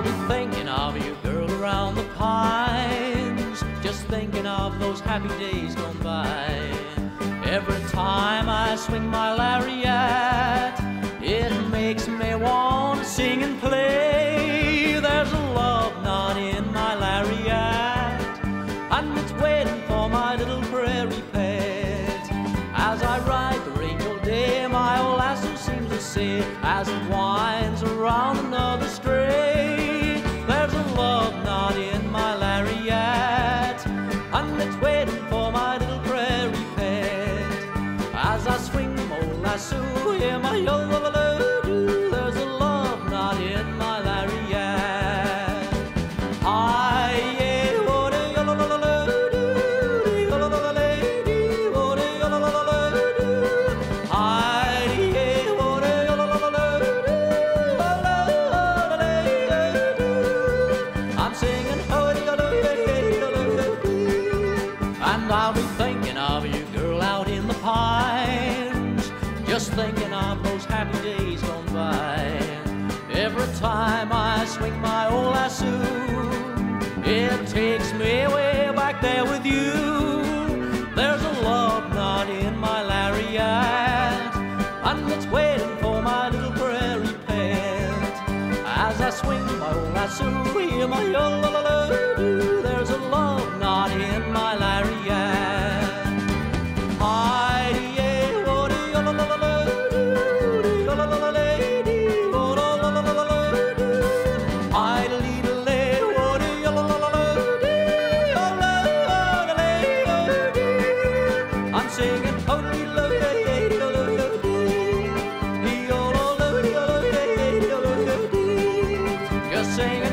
I'll be thinking of you, girl, around the pines. Just thinking of those happy days gone by. Every time I swing my lariat, it makes me want to sing and play. There's a love knot in my lariat, and it's waiting for my little prairie pet. As I ride the rainbow day, my old lasso seems to say, as it winds around another stray, singing, those happy days gone by. Every time I swing my old lasso, it takes me way back there with you. There's a love knot in my lariat, and it's waiting for my little prairie pet. As I swing my old lasso, hear my old sing